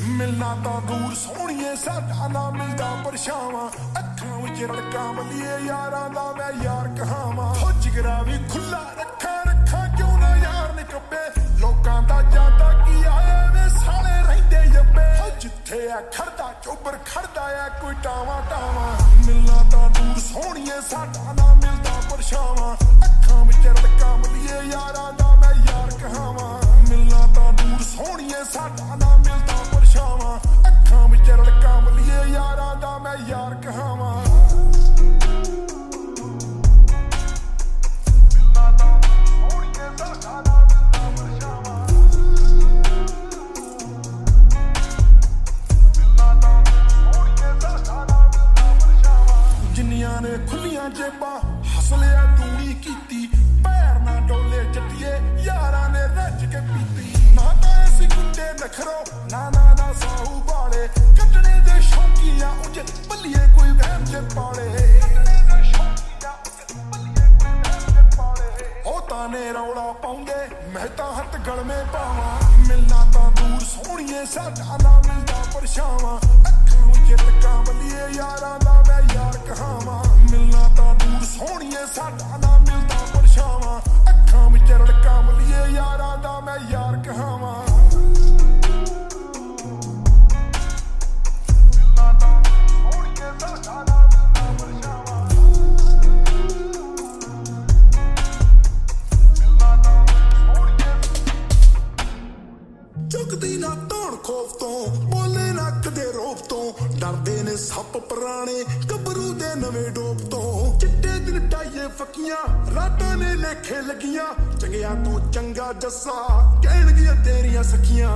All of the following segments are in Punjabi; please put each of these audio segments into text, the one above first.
ਮਿਲਣਾ ਤਾਂ ਦੂਰ ਸੋਹਣੀਏ, ਸਾਡਾ ਨਾ ਮਿਲਦਾ ਪਰਛਾਵਾਂ। ਅੱਖਾਂ ਵਿੱਚ ਰੜਕਾਂ ਮਲੀਏ, ਯਾਰਾਂ ਦਾ ਮੈਂ ਯਾਰ ਕਹਾਵਾਂ। ਹੋ ਜਿਗਰਾ ਵੀ ਖੁੱਲਾ ਰੱਖਾਂ ਰੱਖਾਂ ਕਿਉਂ ਨਾ ਯਾਰ ਨਿਕੱਬੇ ਲੋਕਾਂ ਦਾ ਜਾਂਦਾ ਕੀ ਆਏ ਵੇ ਸਾਲੇ ਰਹਿੰਦੇ ਜੱਬੇ। ਹੋ ਜਿੱਥੇ ਆ ਖੜਦਾ, ਚੋਬਰ ਖੜਦਾ ਆ, ਕੋਈ ਟਾਵਾ ਟਾਵਾ। ਮਿਲਣਾ ਤਾਂ ਦੂਰ ਸੋਹਣੀਏ, ਸਾਡਾ ਨਾ ਮਿਲਦਾ ਪਰਛਾਵਾਂ। ਅੱਖਾਂ ਵਿੱਚ ਰੜਕਾਂ ਮਿਲਦਾ ਪਰਛਾਵਾਂ ਜਿੰਨੀਆਂ ਨੇ ਖੁੱਲੀਆਂ ਜੇਬਾਂ ਹਸਲਿਆ ਤੂੜੀ ਕੀਤੀ। ਪੈਰ ਨਾ ਡੋਲੇ ਜੱਟੀਏ, ਯਾਰਾਂ ਨੇ ਰੱਜ ਕੇ ਪੀਤੀ। ਨਾ ਤਾਂ ਅਸੀਂ ਕੁੱਤੇ ਨਖਰੋ, ਨਾ ਨਾ ਨਾ ਸਾਹੂ ਬਾਲੇ ਕੱਟਣੇ ਦੇ ਸ਼ੌਕੀਆਂ ਉੱਜ ਬੱਲੀਏ ਕੋਈ ਵਹਿਮ ਜੇ ਪਾਲੇ। ਉਹ ਤਾਂ ਨੇ ਰੌਲਾ ਪਾਉਂਦੇ, ਮੈਂ ਤਾਂ ਹੱਥ ਗਲਮੇ ਪਾਵਾਂ। ਮਿਲਣਾ ਤਾਂ ਦੂਰ ਸੋਹਣੀਏ, ਸਾਡਾ ਨਾ ਮਿਲਦਾ ਪਰਛਾਵਾਂ। ਅੱਖਾਂ ਵਿੱਚ ਲੱਕਾਂ ਬੱਲੀਏ, ਯਾਰਾਂ ਦਾ ਮੈਂ ਯਾਰ ਕਹਾਵਾਂ। ਡਰਦੇ ਨੇ ਸੱਪ ਪੁਰਾਣੇ, ਗੱਭਰੂ ਦੇ ਨਵੇਂ ਡੋਪ ਤੋਂ। ਚਿੱਟੇ ਦਿਨ ਟਾਈਏ ਫੱਕੀਆਂ, ਰਾਤਾਂ ਨੇ ਲੇਖੇ ਲੱਗੀਆਂ। ਚੰਗਿਆਂ ਤੋਂ ਚੰਗਾ ਜੱਸਾ, ਕਹਿਣਗੀਆਂ ਤੇਰੀਆਂ ਸਖੀਆਂ।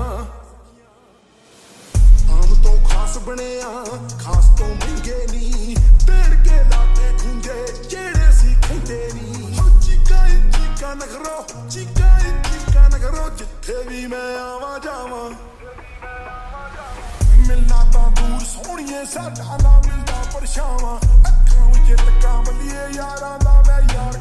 ਆਮ ਤੋਂ ਖਾਸ ਬਣਿਆ, ਖਾਸ ਤੋਂ ਮਹਿੰਗੇ ਨਹੀਂ ਤੇੜ ਕੇ ਲਾਤੇ ਖੁੰਝੇ, ਜਿਹੜੇ ਸੀ ਖੰਦੇ ਨਹੀਂ ਹੋ ਚੀਕਾ ਈ ਚੀਕਾ ਨਖਰੋ ਚੀਕਾ ਚੀਕਾ ਨਖਰੋ ਜਿੱਥੇ ਵੀ ਮੈਂ ਆਵਾਂ ਜਾਵਾਂ। ਸੋਹਣੀਏ ਸਾਡਾ ਨਾ ਮਿਲਦਾ ਪਰਛਾਵਾਂ ਅੱਖਾਂ ਵਿੱਚ ਲੱਕਾਂ ਬੱਲੀਏ ਯਾਰਾਂ ਦਾ ਮੈਂ ਯਾਰ